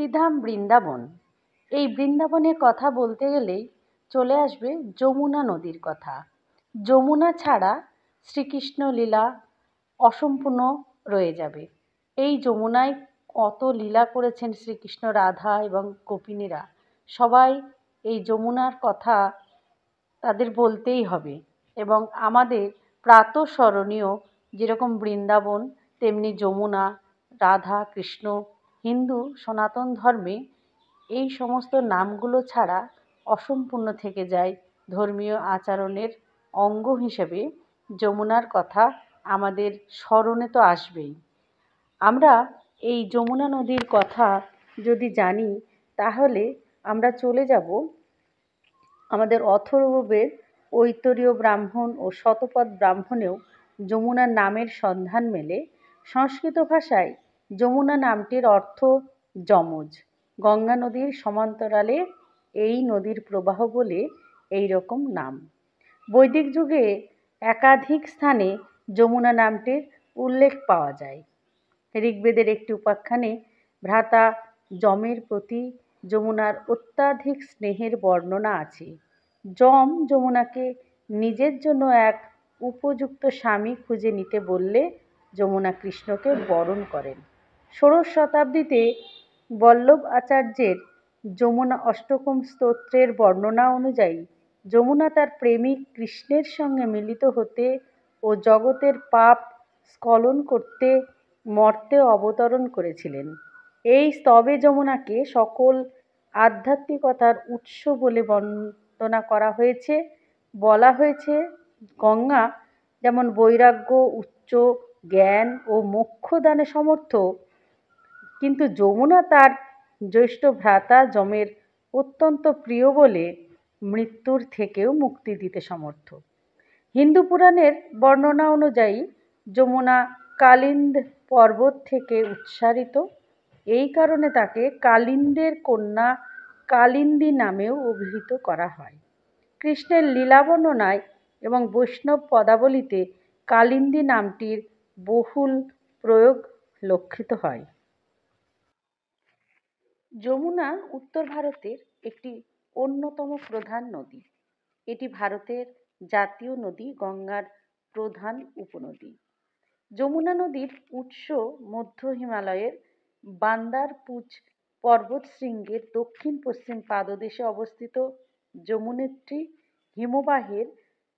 শ্রীধাম বৃন্দাবন। এই বৃন্দাবনের কথা বলতে গেলেই চলে আসবে যমুনা নদীর কথা। যমুনা ছাড়া শ্রীকৃষ্ণ লীলা অসম্পূর্ণ রয়ে যাবে। এই যমুনায় কত লীলা করেছেন শ্রীকৃষ্ণ রাধা এবং গোপিনীরা, সবাই এই যমুনার কথা তাদের বলতেই হবে এবং আমাদের প্রাতঃস্মরণীয় যেরকম বৃন্দাবন, তেমনি যমুনা, রাধা, কৃষ্ণ হিন্দু সনাতন ধর্মে এই সমস্ত নামগুলো ছাড়া অসম্পূর্ণ থেকে যায় ধর্মীয় আচরণের অঙ্গ হিসেবে যমুনার কথা আমাদের স্মরণে তো আসবেই। আমরা এই যমুনা নদীর কথা যদি জানি, তাহলে আমরা চলে যাব আমাদের অথর্ববেদ, ঐতরীয় ব্রাহ্মণ ও শতপথ ব্রাহ্মণেও যমুনার নামের সন্ধান মেলে সংস্কৃত ভাষায় যমুনা নামটির অর্থ যমজ। গঙ্গা নদীর সমান্তরালে এই নদীর প্রবাহ বলে এই রকম নাম। বৈদিক যুগে একাধিক স্থানে যমুনা নামটির উল্লেখ পাওয়া যায়। ঋগ্বেদের একটি উপাখ্যানে ভ্রাতা যমের প্রতি যমুনার অত্যাধিক স্নেহের বর্ণনা আছে। যম যমুনাকে নিজের জন্য এক উপযুক্ত স্বামী খুঁজে নিতে বললে যমুনা কৃষ্ণকে বরণ করেন। ষোড়শ শতাব্দীতে বল্লভ আচার্যের যমুনা অষ্টকম স্তোত্রের বর্ণনা অনুযায়ী যমুনা তার প্রেমিক কৃষ্ণের সঙ্গে মিলিত হতে ও জগতের পাপ স্খলন করতে, মর্তে অবতরণ করেছিলেন। এই স্তবে যমুনাকে সকল আধ্যাত্মিকতার উৎস বলে বর্ণনা করা হয়েছে। বলা হয়েছে, গঙ্গা যেমন বৈরাগ্য, উচ্চ জ্ঞান ও মোক্ষদানে সমর্থ কিন্তু যমুনা তার জ্যৈষ্ঠ ভ্রাতা যমের অত্যন্ত প্রিয় বলে মৃত্যুর থেকেও মুক্তি দিতে সমর্থ। হিন্দু পুরাণের বর্ণনা অনুযায়ী যমুনা কালিন্দ পর্বত থেকে উৎসারিত এই কারণে তাকে কালিন্দের কন্যা কালিন্দী নামেও অভিহিত করা হয়। কৃষ্ণের লীলা বর্ণনায় এবং বৈষ্ণব পদাবলিতে কালিন্দী নামটির বহুল প্রয়োগ লক্ষিত হয়। যমুনা উত্তর ভারতের একটি অন্যতম প্রধান নদী। এটি ভারতের জাতীয় নদী, গঙ্গার প্রধান উপনদী। যমুনা নদীর উৎস মধ্য হিমালয়ের বান্দারপুচ পর্বতশৃঙ্গের দক্ষিণ পশ্চিম পাদদেশে অবস্থিত। যমুনেত্রী হিমবাহের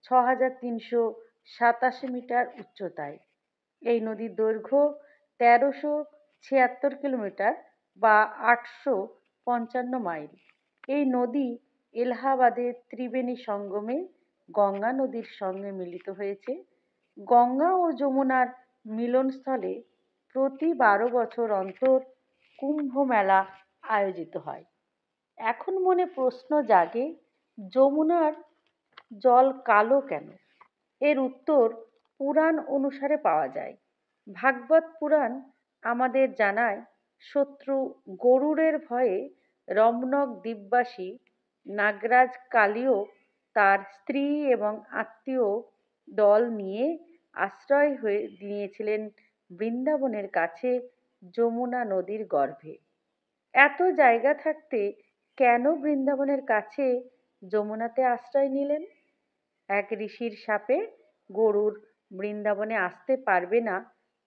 ছ হাজার তিনশো সাতাশি মিটার উচ্চতায়। এই নদীর দৈর্ঘ্য তেরোশো ছিয়াত্তর কিলোমিটার। বা আটশো পঞ্চান্ন মাইল। এই নদী এলাহাবাদের ত্রিবেণী সঙ্গমে, গঙ্গা নদীর সঙ্গে মিলিত হয়েছে। গঙ্গা ও যমুনার মিলনস্থলে প্রতি বারো বছর অন্তর কুম্ভ মেলা আয়োজিত হয়। এখন মনে প্রশ্ন জাগে, যমুনার জল কালো কেন? এর উত্তর পুরাণ অনুসারে পাওয়া যায়। ভাগবত পুরাণ আমাদের জানায় শত্রু গরুড়ের ভয়ে রমনক দ্বীপবাসী নাগরাজ কালীও তার স্ত্রী এবং আত্মীয় দল নিয়ে আশ্রয় হয়ে নিয়েছিলেন বৃন্দাবনের কাছে যমুনা নদীর গর্ভে। এত জায়গা থাকতে কেন বৃন্দাবনের কাছে যমুনাতে আশ্রয় নিলেন? এক ঋষির সাপে গরুর বৃন্দাবনে আসতে পারবে না,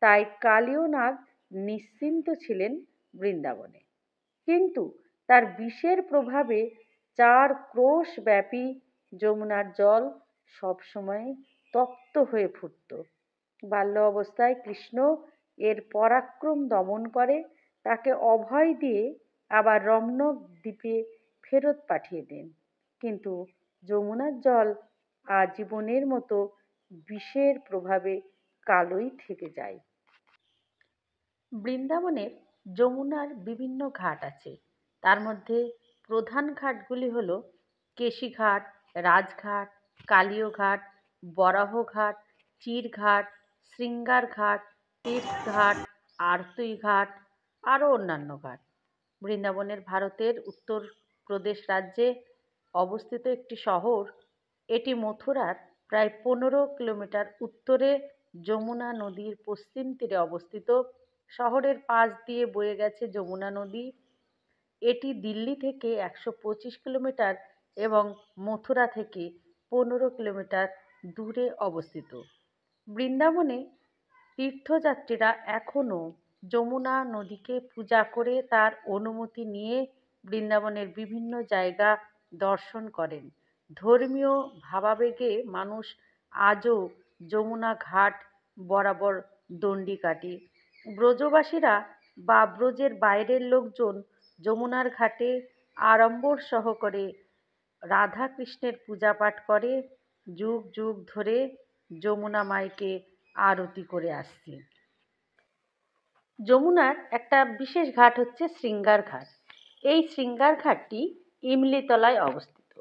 তাই কালীয় নাগ নিশ্চিন্ত ছিলেন বৃন্দাবনে। কিন্তু তার বিষের প্রভাবে চার ক্রোশ ব্যাপী যমুনার জল সবসময় তপ্ত হয়ে ফুটত। বাল্য অবস্থায় কৃষ্ণ এর পরাক্রম দমন করে, তাকে অভয় দিয়ে আবার রমনক দ্বীপে ফেরত পাঠিয়ে দেন। কিন্তু যমুনার জল আজীবনের মতো বিষের প্রভাবে কালোই থেকে যায়। বৃন্দাবনের যমুনার বিভিন্ন ঘাট আছে। তার মধ্যে প্রধান ঘাটগুলি হল কেশিঘাট রাজঘাট, কালীয় কালীয়ঘাট বরাহঘাট চিরঘাট শৃঙ্গারঘাট তীর্থঘাট আরতুইঘাট আরও অন্যান্য ঘাট। বৃন্দাবনের ভারতের উত্তর প্রদেশ রাজ্যে অবস্থিত একটি শহর, এটি মথুরার প্রায় পনেরো কিলোমিটার উত্তরে যমুনা নদীর পশ্চিম তীরে অবস্থিত। শহরের পাশ দিয়ে বয়ে গেছে যমুনা নদী। এটি দিল্লি থেকে একশো পঁচিশ কিলোমিটার এবং মথুরা থেকে পনেরো কিলোমিটার দূরে অবস্থিত। বৃন্দাবনে তীর্থযাত্রীরা এখনও যমুনা নদীকে পূজা করে তার অনুমতি নিয়ে বৃন্দাবনের বিভিন্ন জায়গা দর্শন করেন। ধর্মীয় ভাবাবেগে মানুষ আজও যমুনা ঘাট বরাবর দণ্ডি কাটে। ব্রজবাসীরা বা ব্রজের বাইরের লোকজন যমুনার ঘাটে আড়ম্বর সহকারে রাধা কৃষ্ণের পূজা পাঠ করে, যুগ যুগ ধরে যমুনা মাইকে আরতি করে আসছে। যমুনার একটা বিশেষ ঘাট হচ্ছে শৃঙ্গার ঘাট। এই শৃঙ্গার ঘাটটি ইমলিতলায় অবস্থিত।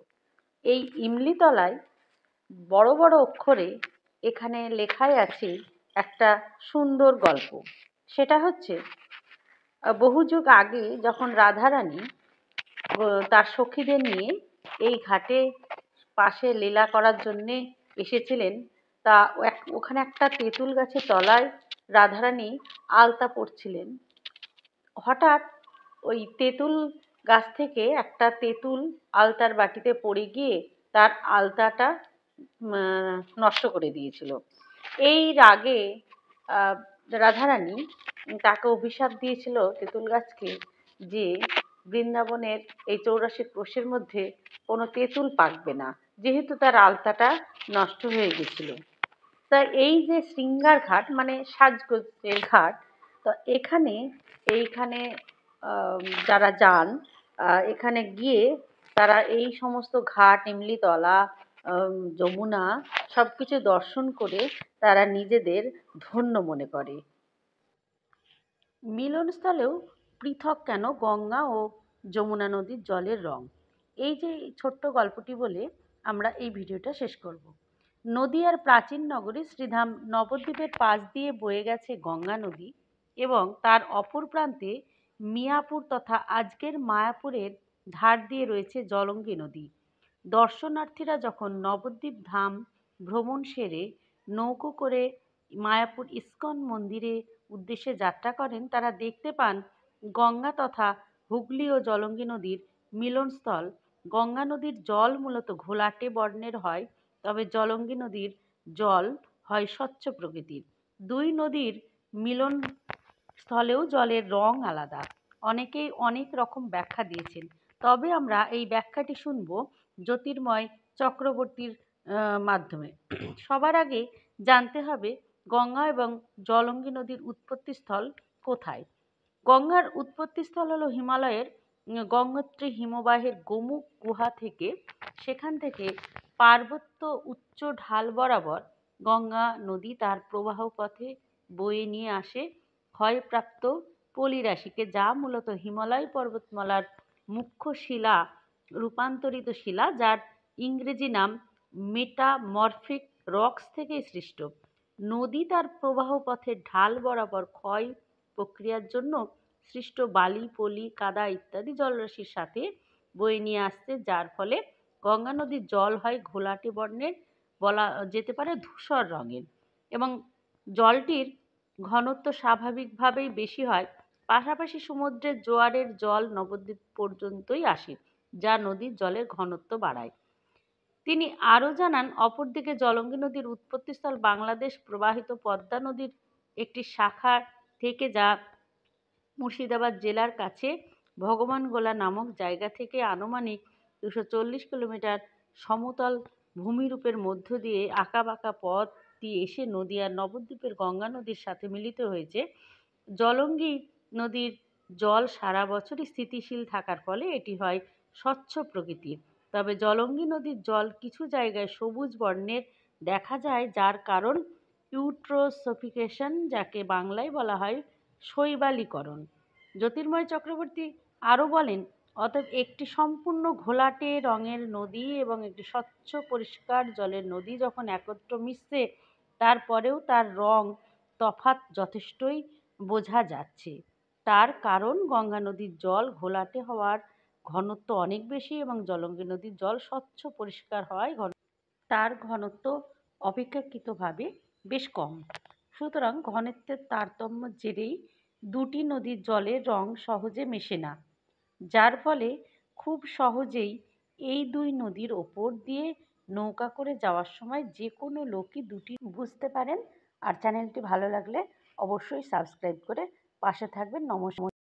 এই ইমলিতলায় বড় বড় অক্ষরে এখানে লেখাই আছে একটা সুন্দর গল্প। সেটা হচ্ছে বহু যুগ আগে যখন রাধারানী তার সখীদের নিয়ে এই ঘাটে পাশে লীলা করার জন্যে এসেছিলেন, তা ওখানে একটা তেঁতুল গাছের তলায় রাধারানী আলতা পড়ছিলেন হঠাৎ ওই তেঁতুল গাছ থেকে একটা তেঁতুল আলতার বাটিতে পড়ে গিয়ে তার আলতাটা নষ্ট করে দিয়েছিল। এই রাগে রাধারানী তাকে অভিশাপ দিয়েছিল তেঁতুল গাছকে যে বৃন্দাবনের এই চৌরাশি ক্রোশের মধ্যে কোনো তেঁতুল পাকবে না। যেহেতু তার আলতাটা নষ্ট হয়ে গেছিল। তা এই যে শৃঙ্গার ঘাট মানে সাজগোজের ঘাট, তো এখানে, এইখানে যারা যান এখানে গিয়ে তারা এই সমস্ত ঘাট, ইমলিতলা যমুনা সব কিছু দর্শন করে তারা নিজেদের ধন্য মনে করে। মিলনস্থলেও পৃথক কেন গঙ্গা ও যমুনা নদীর জলের রং? এই যে ছোট্ট গল্পটি বলে আমরা এই ভিডিওটা শেষ করব। নদীয়ার প্রাচীন নগরী শ্রীধাম নবদ্বীপের পাশ দিয়ে বয়ে গেছে গঙ্গা নদী এবং তার অপর প্রান্তে মিয়াপুর তথা আজকের মায়াপুরের ধার দিয়ে রয়েছে জলঙ্গি নদী। দর্শনার্থীরা যখন নবদ্বীপ ধাম ভ্রমণ সেরে নৌকো করে মায়াপুর ইস্কন মন্দিরে উদ্দেশ্যে যাত্রা করেন। তারা দেখতে পান গঙ্গা তথা হুগলি ও জলঙ্গি নদীর মিলনস্থল। গঙ্গা নদীর জল মূলত ঘোলাটে বর্ণের হয়, তবে জলঙ্গি নদীর জল হয় স্বচ্ছ প্রকৃতির। দুই নদীর মিলন স্থলেও জলের রং আলাদা। অনেকেই অনেক রকম ব্যাখ্যা দিয়েছেন। তবে আমরা এই ব্যাখ্যাটি শুনব জ্যোতির্ময় চক্রবর্তীর মাধ্যমে। সবার আগে জানতে হবে গঙ্গা এবং জলঙ্গি নদীর উৎপত্তিস্থল কোথায়? গঙ্গার উৎপত্তিস্থল হলো হিমালয়ের গঙ্গোত্রী হিমবাহের গোমুখ গুহা থেকে সেখান থেকে পার্বত্য উচ্চ ঢাল বরাবর গঙ্গা নদী তার প্রবাহ পথে বয়ে নিয়ে আসে। ক্ষয়প্রাপ্ত পলিরাশিকে যা মূলত হিমালয় পর্বতমালার মুখ্য শিলা, রূপান্তরিত শিলা, যার ইংরেজি নাম মেটামরফিক রক্স থেকে সৃষ্ট। নদী তার প্রবাহ পথের ঢাল বরাবর ক্ষয় প্রক্রিয়ার জন্য সৃষ্ট বালি, পলি, কাদা ইত্যাদি জলরাশির সাথে বয়ে নিয়ে আসছে, যার ফলে গঙ্গা নদীর জল হয় ঘোলাটে বর্ণের, বলা যেতে পারে ধূসর রঙের। এবং জলটির ঘনত্ব স্বাভাবিকভাবেই বেশি হয়, পাশাপাশি সমুদ্রের জোয়ারের জল নবদ্বীপ পর্যন্তই আসে, যা নদীর জলের ঘনত্ব বাড়ায়। তিনি আরও জানান, অপরদিকে জলঙ্গি নদীর উৎপত্তিস্থল বাংলাদেশ প্রবাহিত পদ্মা নদীর একটি শাখা থেকে যা মুর্শিদাবাদ জেলার কাছে ভগবানগোলা নামক জায়গা থেকে আনুমানিক দুশো চল্লিশ কিলোমিটার সমতল ভূমিরূপের মধ্য দিয়ে আঁকাবাঁকা পথ দিয়ে এসে নদীয়ার নবদ্বীপের গঙ্গা নদীর সাথে মিলিত হয়েছে। জলঙ্গি নদীর জল সারা বছরই স্থিতিশীল থাকার ফলে এটি হয় স্বচ্ছ প্রকৃতির। তবে জলঙ্গি নদীর জল কিছু জায়গায় সবুজ বর্ণের দেখা যায়, যার কারণ ইউট্রোসফিকেশন, যাকে বাংলায় বলা হয় শৈবালীকরণ। জ্যোতির্ময় চক্রবর্তী আরও বলেন, অতএব একটি সম্পূর্ণ ঘোলাটে রঙের নদী এবং একটি স্বচ্ছ পরিষ্কার জলের নদী যখন একত্র মিশছে, তারপরেও তার রং, তফাৎ যথেষ্টই বোঝা যাচ্ছে। তার কারণ, গঙ্গা নদীর জল ঘোলাটে হওয়ার ঘনত্ব অনেক বেশি এবং জলঙ্গি নদীর জল স্বচ্ছ, পরিষ্কার হওয়ায় ঘন তার ঘনত্ব অপেক্ষাকৃতভাবে বেশ কম। সুতরাং ঘনত্বের তারতম্য জেরেই দুটি নদীর জলের রং সহজে মেশে না, যার ফলে খুব সহজেই এই দুই নদীর ওপর দিয়ে নৌকা করে যাওয়ার সময় যে কোনো লোকই দুটি বুঝতে পারেন। আর চ্যানেলটি ভালো লাগলে অবশ্যই সাবস্ক্রাইব করে পাশে থাকবেন। নমস্কার।